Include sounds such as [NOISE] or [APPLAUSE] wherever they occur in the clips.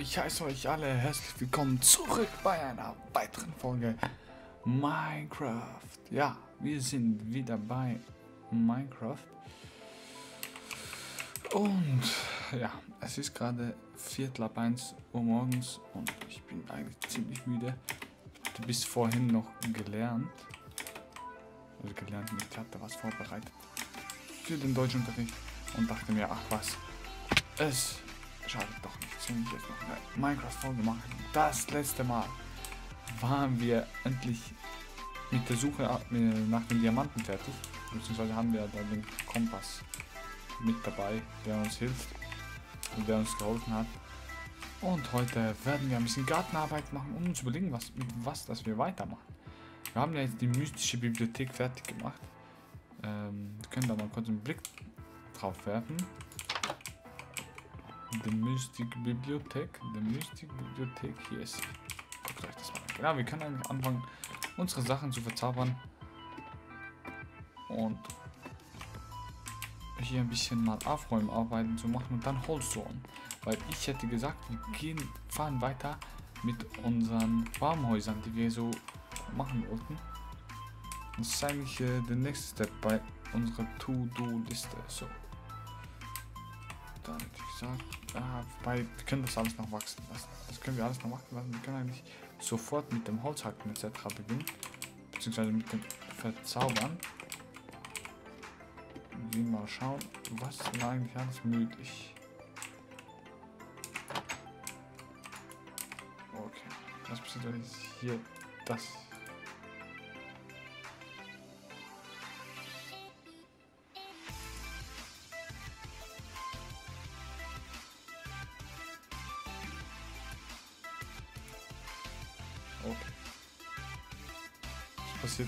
ich heiße euch alle herzlich willkommen zurück bei einer weiteren Folge Minecraft. Ja, wir sind wieder bei Minecraft. Und ja, es ist gerade Viertel ab 1 Uhr morgens und ich bin eigentlich ziemlich müde. Ich hatte bis vorhin noch gelernt. Also gelernt, ich hatte was vorbereitet für den Deutschunterricht und dachte mir, ach was, es schadet doch nicht, ich jetzt noch eine Minecraft-Folge mache. Das letzte Mal waren wir endlich mit der Suche nach den Diamanten fertig. Beziehungsweise haben wir da den Kompass mit dabei, der uns hilft und der uns geholfen hat. Und heute werden wir ein bisschen Gartenarbeit machen und uns überlegen, was, was das wir weitermachen. Wir haben ja jetzt die mystische Bibliothek fertig gemacht. Ähm, können da mal kurz einen Blick drauf werfen. The Mystic Bibliothek. The Mystic Bibliothek. Hier ist. Guckt euch das mal an. Genau, wir können eigentlich anfangen, unsere Sachen zu verzaubern. Und hier ein bisschen mal Aufräumarbeiten zu machen und dann Holz zu holen. Weil ich hätte gesagt, wir gehen, fahren weiter mit unseren Farmhäusern, die wir so machen wollten. Das ist eigentlich äh, der nächste Step bei unserer To-Do-Liste. So. Dann ich gesagt, ah, wobei, wir können das alles noch wachsen lassen. Das können wir alles noch wachsen lassen. Wir können eigentlich sofort mit dem Holzhacken etc. beginnen. Beziehungsweise mit dem Verzaubern. Wir mal schauen, was ist eigentlich alles möglich. Okay. Was passiert, wenn ich hier das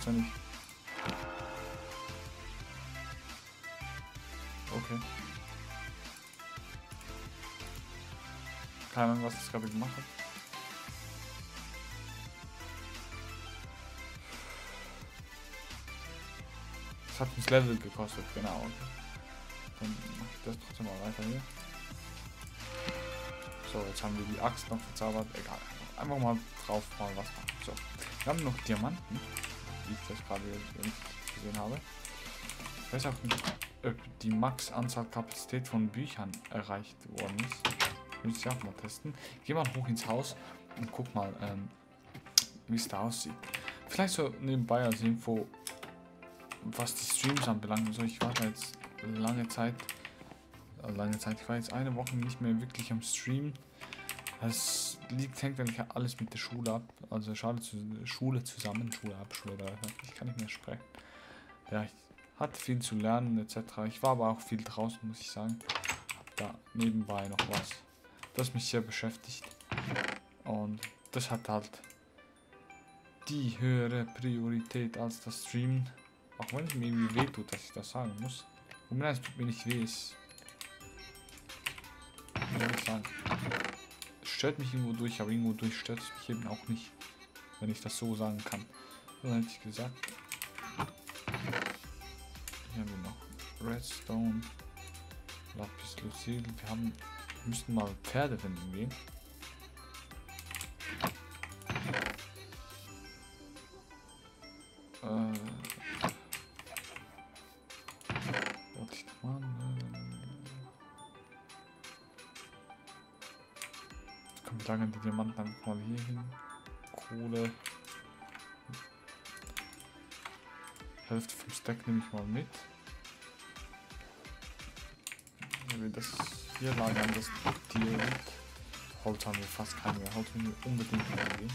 Passiert, wenn ich... Okay. Keine Ahnung, was das gerade gemacht hat. Das hat uns Level gekostet, genau. Dann mach ich das trotzdem mal weiter hier. So, jetzt haben wir die Axt noch verzaubert. Egal. Einfach mal drauf mal was machen. So. Wir haben noch Diamanten, wie ich das gerade gesehen habe. Ich weiß auch nicht, ob die Max-Anzahl Kapazität von Büchern erreicht worden ist. Muss ich auch mal testen. Geh mal hoch ins Haus und guck mal, ähm, wie es da aussieht. Vielleicht so nebenbei als Info, was die Streams anbelangt. Also ich war da jetzt lange Zeit, äh, lange Zeit, ich war jetzt eine Woche nicht mehr wirklich am Stream. Das liegt, hängt eigentlich alles mit der Schule ab. Also Schule, Schule zusammen, Schule ab, Schule da. Ich kann nicht mehr sprechen. Ja, ich hatte viel zu lernen etc. Ich war aber auch viel draußen, muss ich sagen. Hab da nebenbei noch was, das mich sehr beschäftigt. Und das hat halt die höhere Priorität als das Streamen. Auch wenn es mir irgendwie weh tut, dass ich das sagen muss. Und nein, es tut mir nicht weh. Es wie soll sagen? Stört mich irgendwo durch, aber irgendwo durch stört es mich eben auch nicht, wenn ich das so sagen kann. So hätte ich gesagt. Hier haben wir noch Redstone, Lapis Lucille. Wir haben, wir müssten mal Pferde finden gehen. Stack nehme ich mal mit. Wenn wir das hier lagern, das Tier. Holz haben wir fast keine mehr. Holz müssen wir unbedingt reingehen.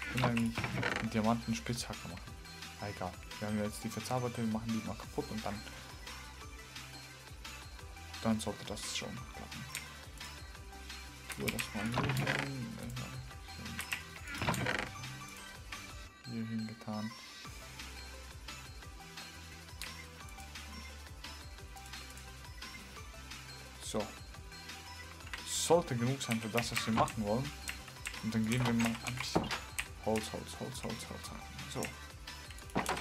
Ich will eigentlich einen Diamanten Spitzhacker machen. Ah, egal. Wir haben jetzt die verzauberte, wir machen die mal kaputt und dann dann sollte das schon klappen so, das mal hier hin. Hier hingetan. So. Sollte genug sein für das, was wir machen wollen. Und dann gehen wir mal ein bisschen Holz, Holz, Holz, Holz, Holz an. So.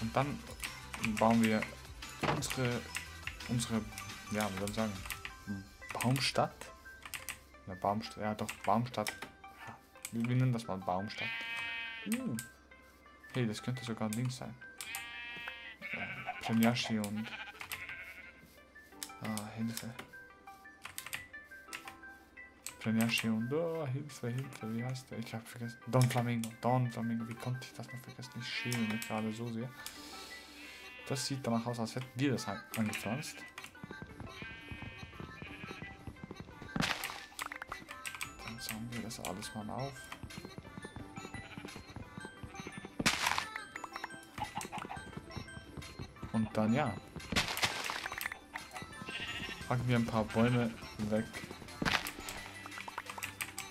Und dann bauen wir unsere, unsere, ja, wie soll ich sagen, Baumstadt Eine Baumstadt. Ja, doch, Baumstadt. Ja, wir, wir nennen das mal Baumstadt. Uh. Hey, das könnte sogar ein Ding sein. Äh, Prenyashi und. Ah, Hilfe. Prenyashi und. Oh, Hilfe, Hilfe, wie heißt der? Ich hab vergessen. Don Flamingo. Don Flamingo, wie konnte ich das noch vergessen? Ich schäme mich gerade so sehr. Das sieht danach aus, als hätten wir das angepflanzt. Dann sammeln wir das alles mal auf. Und dann ja. Packen wir ein paar Bäume weg.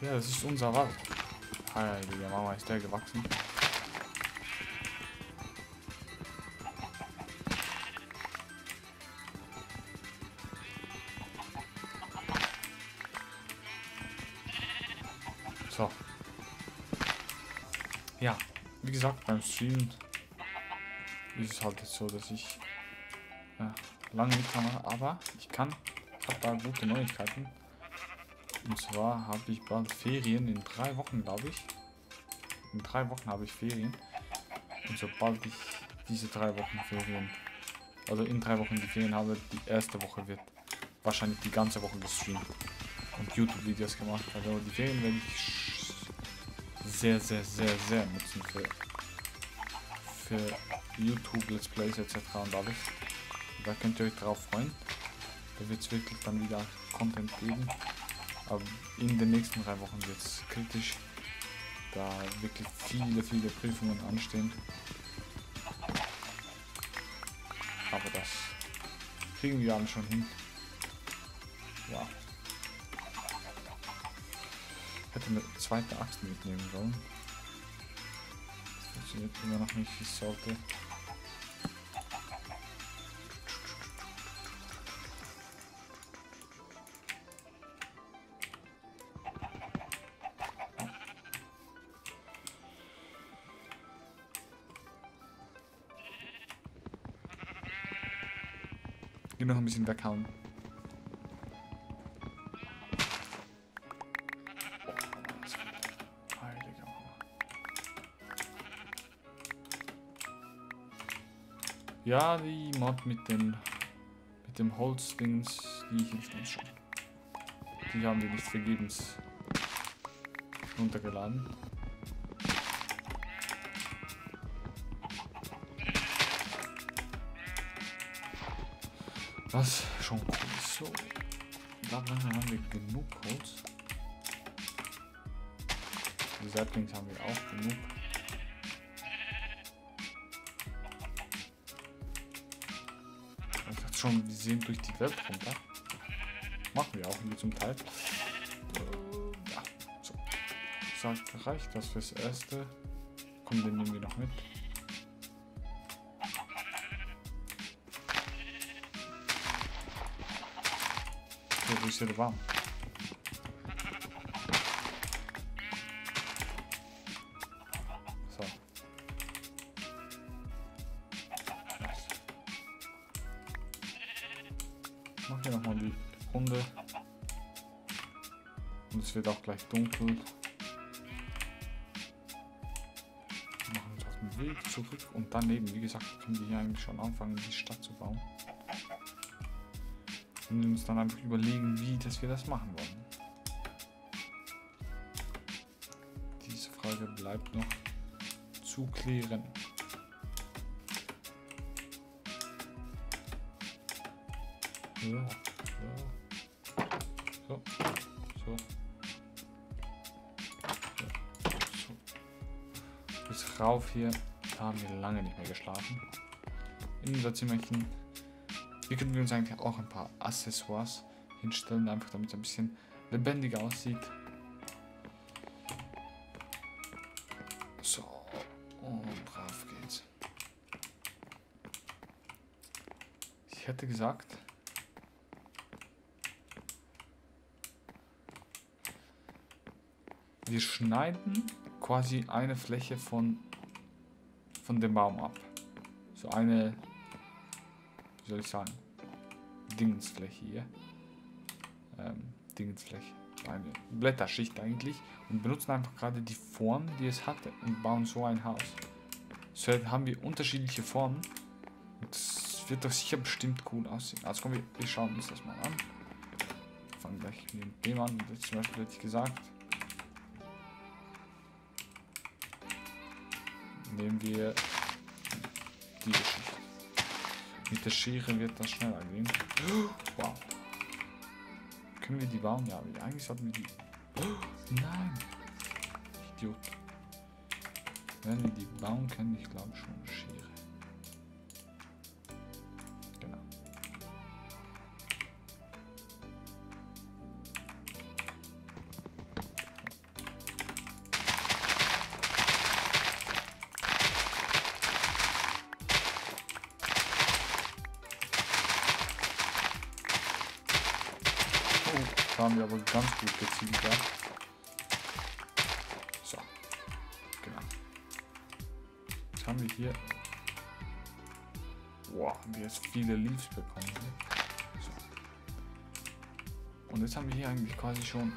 Ja, das ist unser Wald. Heilige Mama, ist der gewachsen. So. Ja, wie gesagt, beim Streamen ist es halt jetzt so, dass ich ja, lange nicht kann, aber ich kann, ich habe da gute Neuigkeiten. Und zwar habe ich bald Ferien in drei Wochen, glaube ich. In drei Wochen habe ich Ferien. Und sobald ich diese drei Wochen Ferien, also in drei Wochen die Ferien habe, die erste Woche wird wahrscheinlich die ganze Woche gestreamt und YouTube-Videos gemacht. Also die Ferien werde ich sehr, sehr, sehr, sehr nutzen für, für YouTube, Let's Plays etc. und alles. Da könnt ihr euch drauf freuen. Da wird es wirklich dann wieder Content geben. Aber in den nächsten drei Wochen wird es kritisch, da wirklich viele, viele Prüfungen anstehen. Aber das kriegen wir alle schon hin. Ja. Hätte eine zweite Axt mitnehmen sollen. Das funktioniert immer noch nicht, es sollte. Hier noch ein bisschen weghauen. Ja, die Mod mit den mit dem Holzdings, die hilft uns schon. Die haben wir nicht vergebens runtergeladen. Was schon cool ist. So. Da langsam haben wir genug Holz. Die Saplings haben wir auch genug. Ich dachte schon, wir sehen durch die Welt runter. Machen wir auch hier zum Teil. Äh, ja, so. Sagt, reicht das fürs Erste. Komm, den nehmen wir noch mit. Wo ist der warm? So. Nice. Mach hier nochmal die Runde. Und es wird auch gleich dunkel. Wir machen uns auf den Weg zurück und daneben, wie gesagt, können wir hier eigentlich schon anfangen, die Stadt zu bauen. Und uns dann einfach überlegen, wie dass wir das machen wollen. Diese Frage bleibt noch zu klären. Ja, ja. So, so. Bis rauf hier. Haben wir lange nicht mehr geschlafen. In unser Zimmerchen. Hier können wir uns eigentlich auch ein paar Accessoires hinstellen, einfach damit es ein bisschen lebendiger aussieht. So, und drauf geht's. Ich hätte gesagt, wir schneiden quasi eine Fläche von, von dem Baum ab. So eine wie soll ich sagen, Dingensfläche hier. Ähm, Dingensfläche. eine Blätterschicht eigentlich und benutzen einfach gerade die Form, die es hatte und bauen so ein Haus. So haben wir unterschiedliche Formen und das wird doch sicher bestimmt cool aussehen. Also kommen wir, wir schauen uns das mal an. Fangen gleich mit dem an. Jetzt zum Beispiel hätte ich gesagt, nehmen wir die Geschichte. Mit der Schere wird das schneller gehen. Wow. Können wir die bauen? Ja, eigentlich sollten wir die... Nein! Idiot. Wenn wir die bauen können, ich glaube schon Schere. Da haben wir aber ganz gut gezielt, ja. So. Genau. Jetzt haben wir hier. Wow, haben wir jetzt viele Leaves bekommen. Ne? So. Und jetzt haben wir hier eigentlich quasi schon.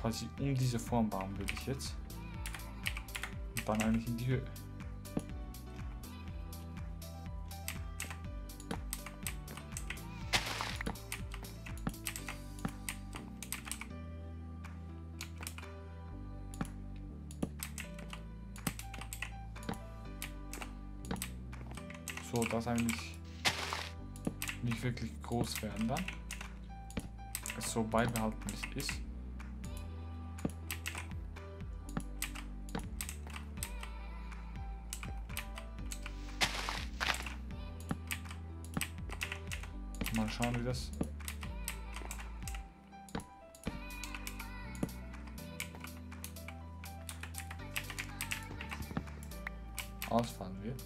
Quasi um diese Form bauen würde ich jetzt. Und dann eigentlich in die Höhe. So, das eigentlich nicht wirklich groß werden dann. Es so beibehalten es ist. Ausfallen wird.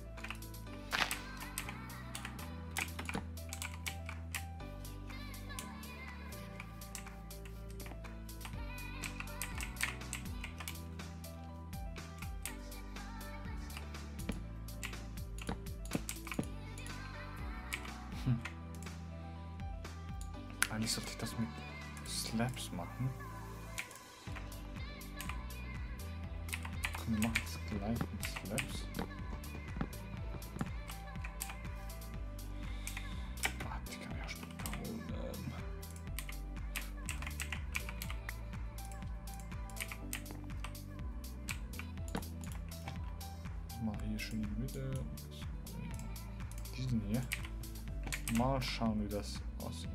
Schön in die Mitte. Diesen hier. Mal schauen, wie das aussieht.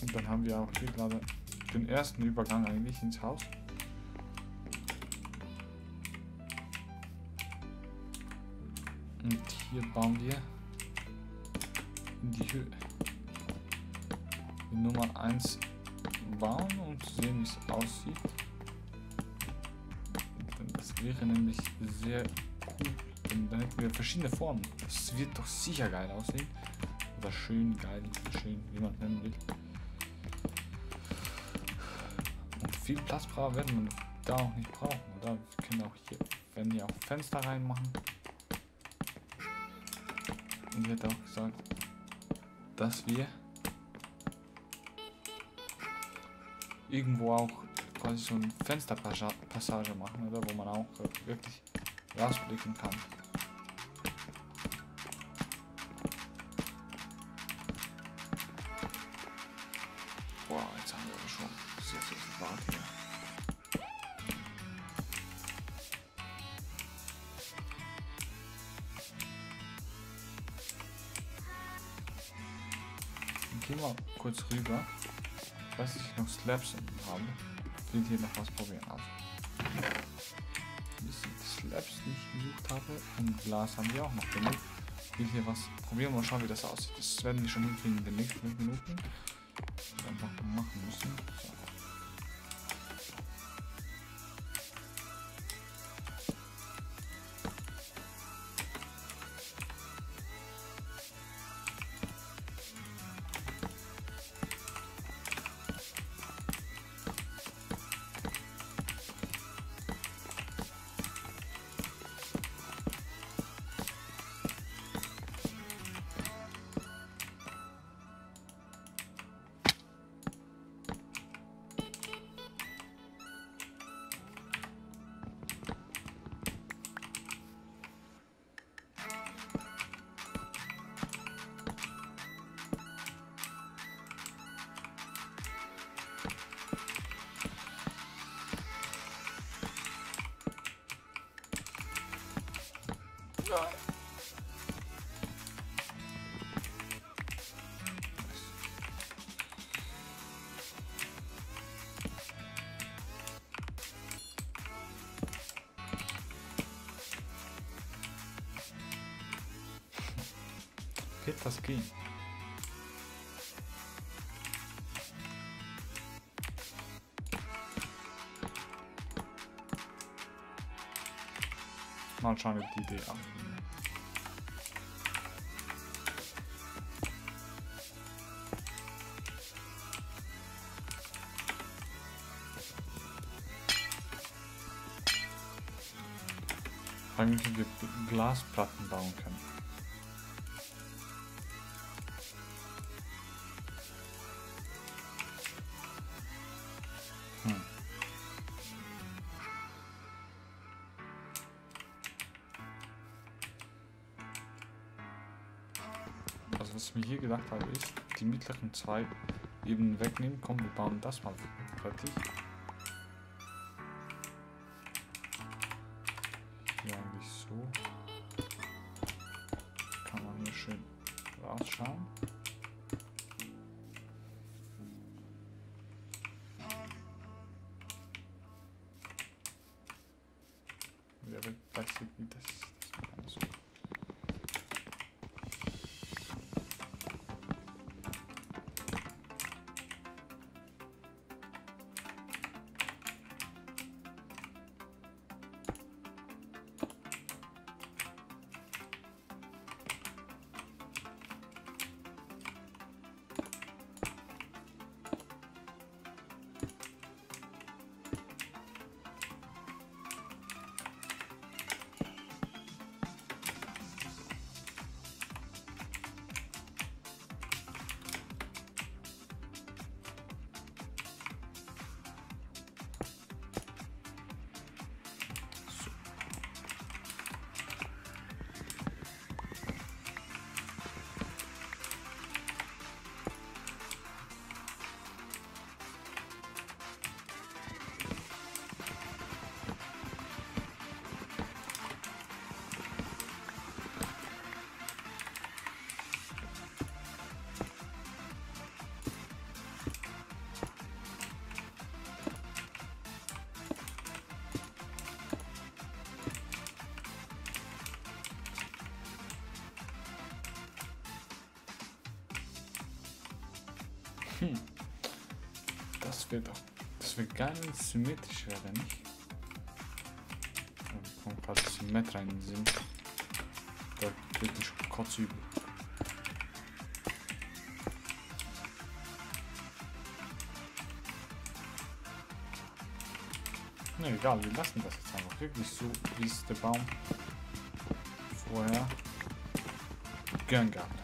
Und dann haben wir auch hier gerade den ersten Übergang eigentlich ins Haus. Die. Die Nummer 1 bauen und sehen, wie es aussieht. Das wäre nämlich sehr cool. Denn dann hätten wir verschiedene Formen. Das wird doch sicher geil aussehen. Oder schön, geil, schön, wie man nennen will. Und viel Platz brauchen werden wir da auch nicht brauchen. Oder wir können auch hier, wenn wir auch Fenster reinmachen. Und wird auch gesagt, dass wir irgendwo auch quasi so eine Fensterpassage machen, oder wo man auch wirklich rausblicken kann. Gehen wir kurz rüber. Ich weiß nicht, ob ich noch Slabs habe. Ich will hier noch was probieren. Also, Die Slabs, die ich gesucht habe. Und Glas haben wir auch noch genug. Ich will hier was probieren. Mal schauen, wie das aussieht. Das werden wir schon hinkriegen in den nächsten 5 Minuten. Einfach machen müssen. So. Wird das gehen? Mal schauen, ob die Idee an. Eigentlich wir Glasplatten bauen können. Habe ist, die mittleren zwei eben wegnehmen. Komm, wir bauen das mal fertig. Hier eigentlich so. Kann man hier schön rausschauen. Wäre gleich wie das. das so. So. Das wird doch. Das wird gar nicht symmetrisch werden, nicht? Mir kommt gerade Symmetra in den Sinn. Da wird mich kotzübel. Ne, egal, wir lassen das jetzt einfach wirklich so, wie es der Baum vorher gern gehabt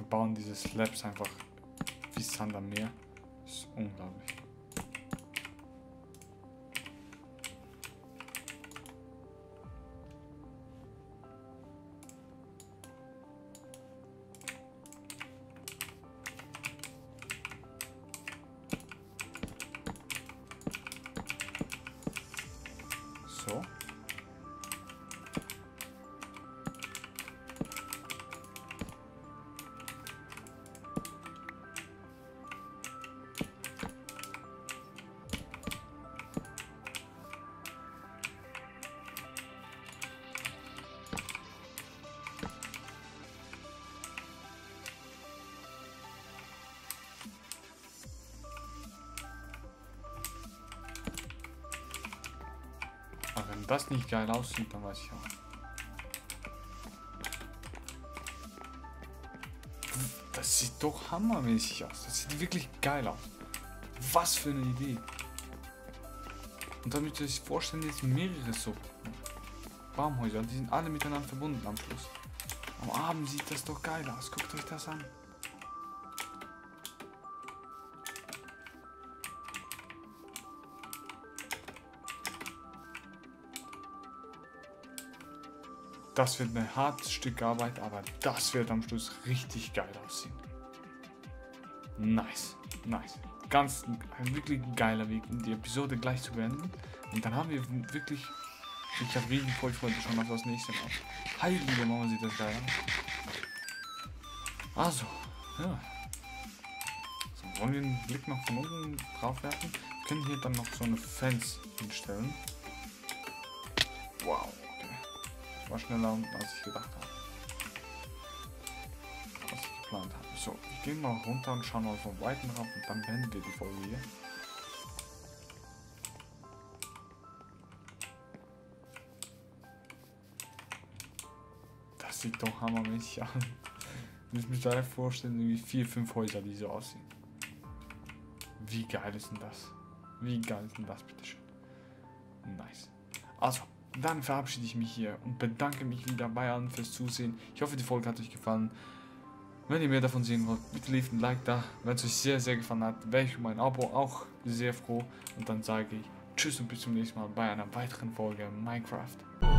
verbauen diese Slabs einfach wie Sand am Meer. Das ist unglaublich. Das nicht geil aussieht, dann weiß ich auch. Das sieht doch hammermäßig aus. Das sieht wirklich geil aus. Was für eine Idee. Und damit ihr euch vorstellen, jetzt mehrere so Baumhäuser. Die sind alle miteinander verbunden am Schluss. Am Abend sieht das doch geil aus. Guckt euch das an. Das wird ein hartes Stück Arbeit, aber das wird am Schluss richtig geil aussehen. Nice, nice. Ganz ein wirklich geiler Weg, um die Episode gleich zu beenden. Und dann haben wir wirklich. Ich habe riesen Vorfreude schon auf das nächste Mal. Heilige Mama sieht das geil aus. Also, ja. So, wollen wir den Blick noch von unten drauf werfen? Können hier dann noch so eine Fans hinstellen. Wow, war schneller, als ich gedacht habe. Was ich geplant habe. So, wir gehen mal runter und schauen mal vom Weiten drauf und dann beenden wir die Folge hier. Das sieht doch hammermäßig [LAUGHS] aus. Ich muss mich da vorstellen, wie vier, fünf Häuser, die so aussehen. Wie geil ist denn das? Wie geil ist denn das, bitteschön? Nice. Also, dann verabschiede ich mich hier und bedanke mich wieder bei allen fürs Zusehen. Ich hoffe, die Folge hat euch gefallen. Wenn ihr mehr davon sehen wollt, bitte lasst ein Like da. Wenn es euch sehr, sehr gefallen hat, wäre ich um ein Abo auch sehr froh. Und dann sage ich Tschüss und bis zum nächsten Mal bei einer weiteren Folge Minecraft.